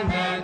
I'm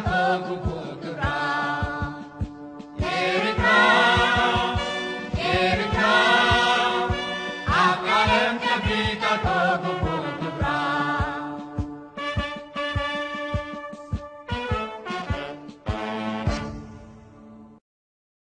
Tata Gupta.